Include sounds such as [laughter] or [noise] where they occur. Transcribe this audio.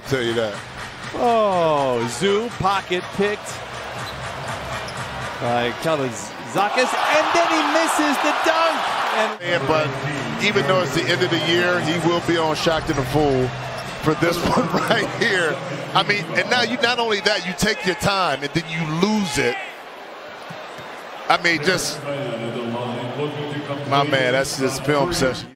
I tell you that. Oh, Zoo pocket picked by Kalaitzakis, and then he misses the dunk. And Yeah, but even though it's the end of the year, he will be on Shaqtin the Fool for this [laughs] one right here. I mean, and now you not only that, you take your time and then you lose it. I mean, just my man, that's just film session.